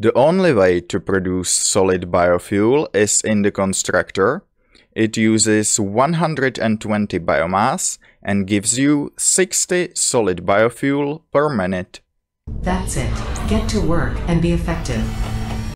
The only way to produce solid biofuel is in the constructor. It uses 120 biomass and gives you 60 solid biofuel per minute. That's it. Get to work and be effective.